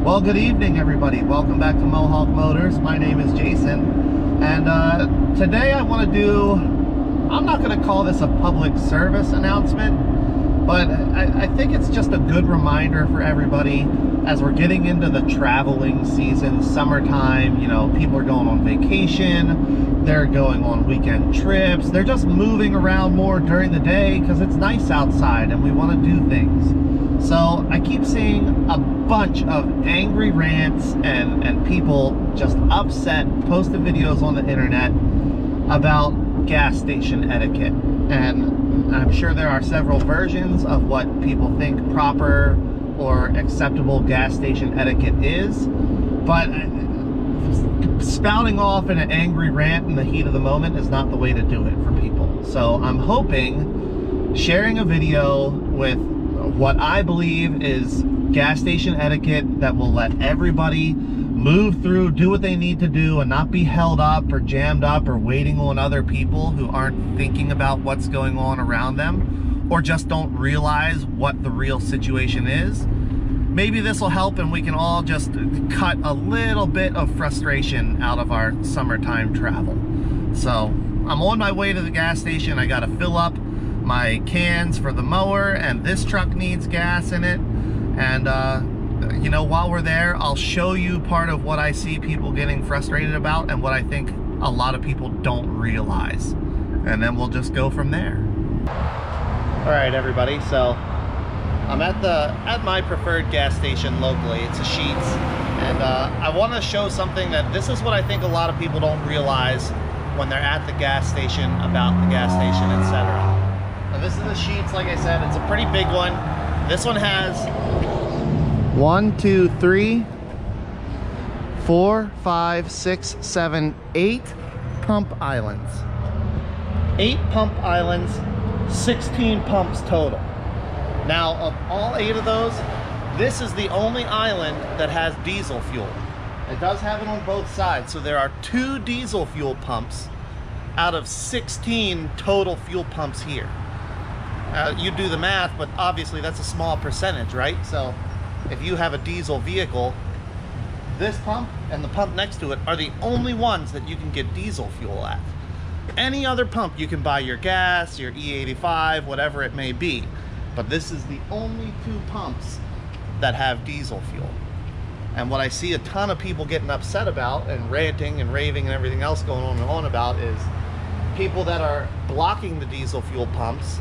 Well, good evening, everybody. Welcome back to Mohawk Motors. My name is Jason, and uh, today I want to do, I'm not going to call this a public service announcement, but I, I think it's just a good reminder for everybody as we're getting into the traveling season, summertime, you know, people are going on vacation, they're going on weekend trips, they're just moving around more during the day because it's nice outside and we want to do things. So I keep seeing a bunch of angry rants and, and people just upset posting videos on the internet about gas station etiquette. And I'm sure there are several versions of what people think proper or acceptable gas station etiquette is. But spouting off in an angry rant in the heat of the moment is not the way to do it for people. So I'm hoping sharing a video with what I believe is gas station etiquette that will let everybody move through, do what they need to do, and not be held up or jammed up or waiting on other people who aren't thinking about what's going on around them or just don't realize what the real situation is. Maybe this will help and we can all just cut a little bit of frustration out of our summertime travel. So I'm on my way to the gas station. I got to fill up my cans for the mower and this truck needs gas in it. And uh, you know while we're there I'll show you part of what I see people getting frustrated about and what I think a lot of people don't realize. And then we'll just go from there. All right everybody so I'm at the at my preferred gas station locally. It's a Sheetz, and uh, I want to show something that this is what I think a lot of people don't realize when they're at the gas station about the gas station etc this is the Sheetz, like I said, it's a pretty big one. This one has one, two, three, four, five, six, seven, eight pump islands. Eight pump islands, 16 pumps total. Now, of all eight of those, this is the only island that has diesel fuel. It does have it on both sides, so there are two diesel fuel pumps out of 16 total fuel pumps here uh, you do the math, but obviously that's a small percentage, right? So if you have a diesel vehicle, this pump and the pump next to it are the only ones that you can get diesel fuel at. Any other pump, you can buy your gas, your E85, whatever it may be. But this is the only two pumps that have diesel fuel. And what I see a ton of people getting upset about and ranting and raving and everything else going on and on about is people that are blocking the diesel fuel pumps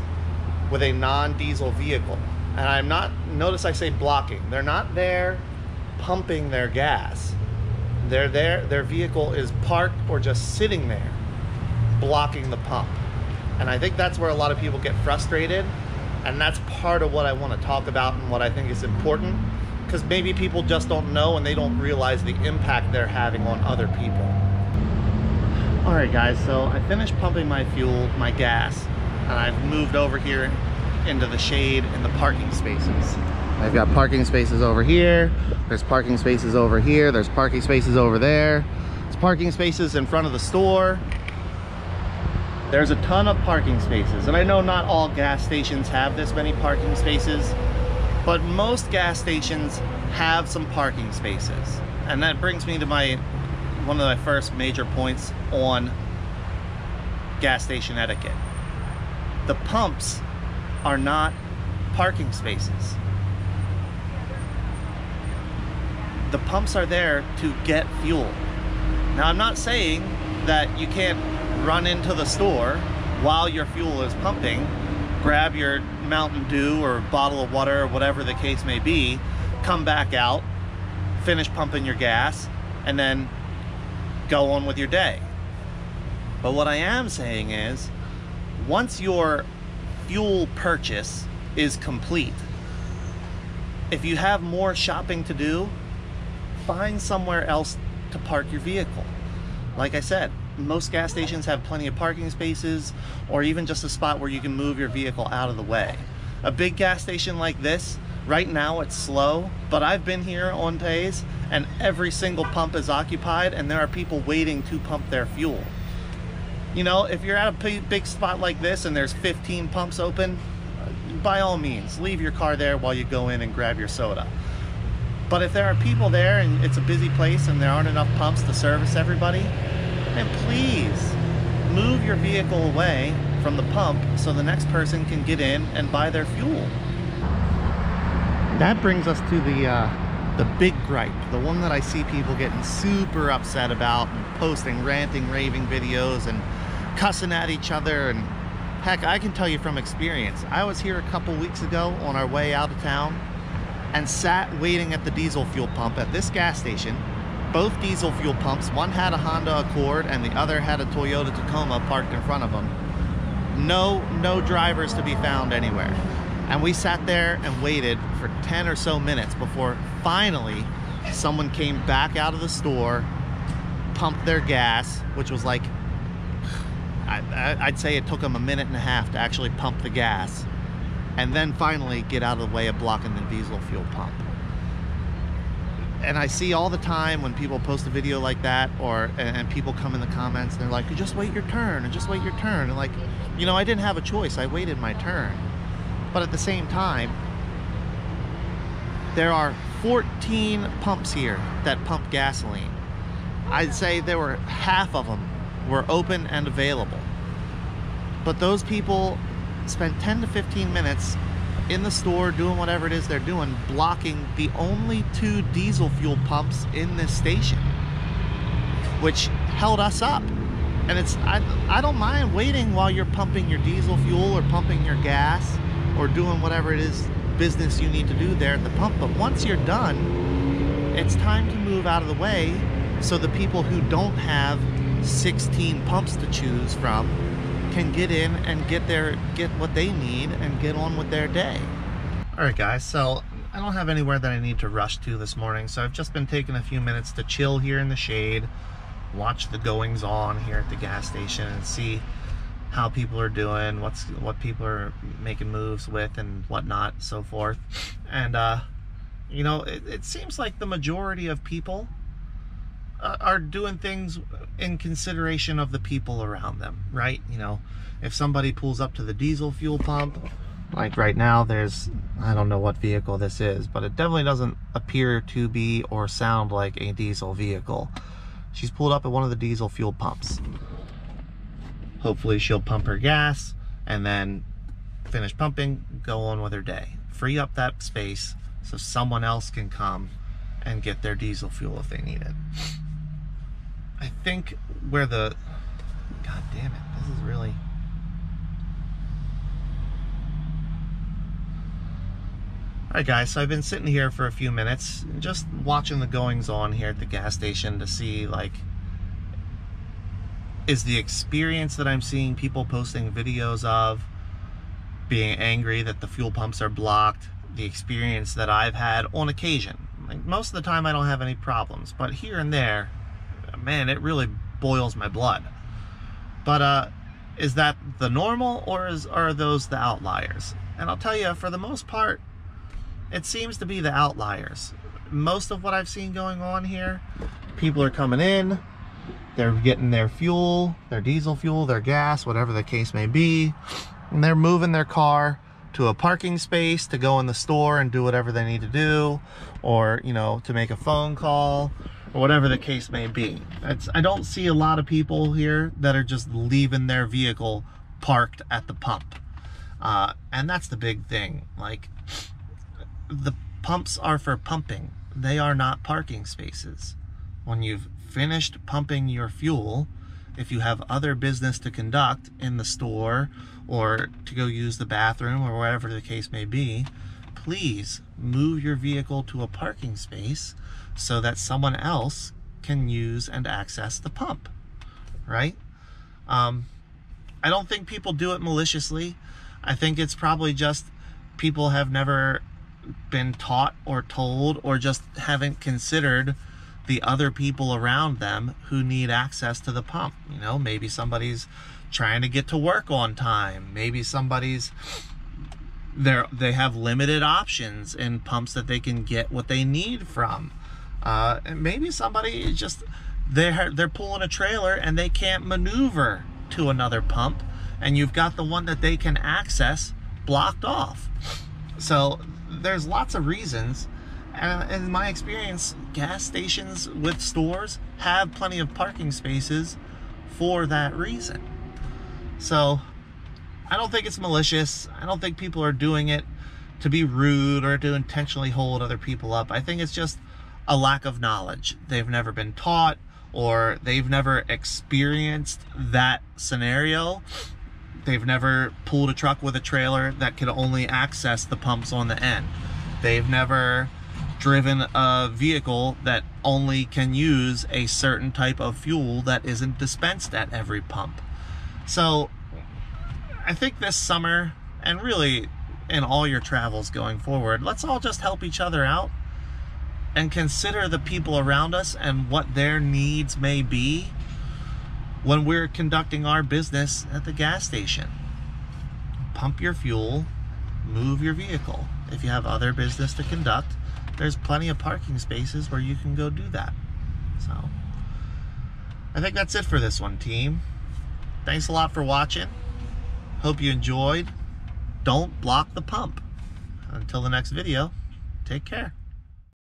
with a non-diesel vehicle. And I'm not, notice I say blocking. They're not there pumping their gas. They're there, their vehicle is parked or just sitting there blocking the pump. And I think that's where a lot of people get frustrated. And that's part of what I want to talk about and what I think is important. Because maybe people just don't know and they don't realize the impact they're having on other people. All right, guys, so I finished pumping my fuel, my gas, and I've moved over here into the shade in the parking spaces. I've got parking spaces over here. There's parking spaces over here. There's parking spaces over there. There's parking spaces in front of the store. There's a ton of parking spaces. And I know not all gas stations have this many parking spaces, but most gas stations have some parking spaces. And that brings me to my one of my first major points on gas station etiquette the pumps are not parking spaces. The pumps are there to get fuel. Now I'm not saying that you can't run into the store while your fuel is pumping, grab your Mountain Dew or bottle of water or whatever the case may be, come back out, finish pumping your gas, and then go on with your day. But what I am saying is once your fuel purchase is complete, if you have more shopping to do, find somewhere else to park your vehicle. Like I said, most gas stations have plenty of parking spaces or even just a spot where you can move your vehicle out of the way. A big gas station like this, right now it's slow, but I've been here on days and every single pump is occupied and there are people waiting to pump their fuel. You know, if you're at a big spot like this and there's 15 pumps open, by all means, leave your car there while you go in and grab your soda. But if there are people there and it's a busy place and there aren't enough pumps to service everybody, then please move your vehicle away from the pump so the next person can get in and buy their fuel. That brings us to the uh, the big gripe, the one that I see people getting super upset about and posting ranting, raving videos and cussing at each other and heck, I can tell you from experience. I was here a couple weeks ago on our way out of town and sat waiting at the diesel fuel pump at this gas station. Both diesel fuel pumps, one had a Honda Accord and the other had a Toyota Tacoma parked in front of them. No, no drivers to be found anywhere. And we sat there and waited for 10 or so minutes before finally someone came back out of the store, pumped their gas, which was like, I, would say it took them a minute and a half to actually pump the gas and then finally get out of the way of blocking the diesel fuel pump. And I see all the time when people post a video like that or and people come in the comments and they're like, just wait your turn and just wait your turn. And like, you know, I didn't have a choice. I waited my turn. But at the same time, there are 14 pumps here that pump gasoline. I'd say there were half of them were open and available. But those people spend 10 to 15 minutes in the store doing whatever it is they're doing, blocking the only two diesel fuel pumps in this station, which held us up. And it's I, I don't mind waiting while you're pumping your diesel fuel or pumping your gas or doing whatever it is business you need to do there at the pump. But once you're done, it's time to move out of the way so the people who don't have 16 pumps to choose from can get in and get their get what they need and get on with their day. All right, guys. So I don't have anywhere that I need to rush to this morning, so I've just been taking a few minutes to chill here in the shade, watch the goings on here at the gas station, and see how people are doing, what's what people are making moves with, and whatnot, so forth. And uh, you know, it, it seems like the majority of people uh, are doing things in consideration of the people around them, right? You know, if somebody pulls up to the diesel fuel pump, like right now, there's, I don't know what vehicle this is, but it definitely doesn't appear to be or sound like a diesel vehicle. She's pulled up at one of the diesel fuel pumps. Hopefully she'll pump her gas and then finish pumping, go on with her day. Free up that space so someone else can come and get their diesel fuel if they need it. I think where the God damn it, this is really Alright guys, so I've been sitting here for a few minutes just watching the goings on here at the gas station to see like is the experience that I'm seeing people posting videos of being angry that the fuel pumps are blocked, the experience that I've had on occasion. Like most of the time I don't have any problems, but here and there man, it really boils my blood. But uh, is that the normal or is, are those the outliers? And I'll tell you, for the most part, it seems to be the outliers. Most of what I've seen going on here, people are coming in, they're getting their fuel, their diesel fuel, their gas, whatever the case may be, and they're moving their car to a parking space to go in the store and do whatever they need to do, or, you know, to make a phone call, or whatever the case may be. It's, I don't see a lot of people here that are just leaving their vehicle parked at the pump. Uh, and that's the big thing. Like, the pumps are for pumping. They are not parking spaces. When you've finished pumping your fuel, if you have other business to conduct in the store or to go use the bathroom or whatever the case may be, please move your vehicle to a parking space so that someone else can use and access the pump, right? Um, I don't think people do it maliciously. I think it's probably just people have never been taught or told or just haven't considered the other people around them who need access to the pump. You know, maybe somebody's trying to get to work on time. Maybe somebody's they they have limited options in pumps that they can get what they need from. Uh, and maybe somebody is just they're they're pulling a trailer and they can't maneuver to another pump, and you've got the one that they can access blocked off. So there's lots of reasons, Uh, and in my experience, gas stations with stores have plenty of parking spaces for that reason. So I don't think it's malicious. I don't think people are doing it to be rude or to intentionally hold other people up. I think it's just a lack of knowledge. They've never been taught or they've never experienced that scenario. They've never pulled a truck with a trailer that could only access the pumps on the end. They've never driven a vehicle that only can use a certain type of fuel that isn't dispensed at every pump. So I think this summer, and really in all your travels going forward, let's all just help each other out and consider the people around us and what their needs may be when we're conducting our business at the gas station. Pump your fuel, move your vehicle. If you have other business to conduct, there's plenty of parking spaces where you can go do that. So, I think that's it for this one, team. Thanks a lot for watching. Hope you enjoyed. Don't block the pump. Until the next video, take care.